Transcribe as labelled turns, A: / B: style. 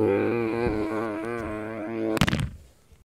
A: Mm.